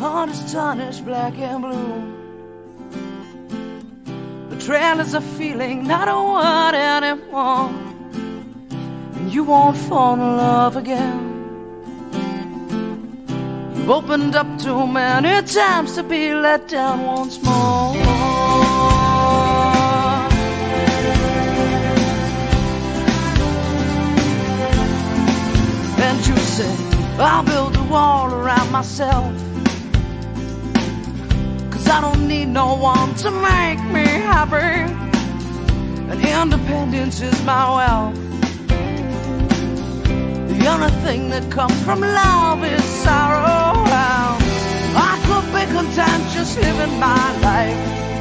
heart is tarnished black and blue. Betrayal is a feeling, not a word anymore. And you won't fall in love again. You've opened up too many times to be let down once more. And you say, I'll build a wall around myself. I don't need no one to make me happy. And independence is my wealth. The only thing that comes from love is sorrow. I could be content just living my life.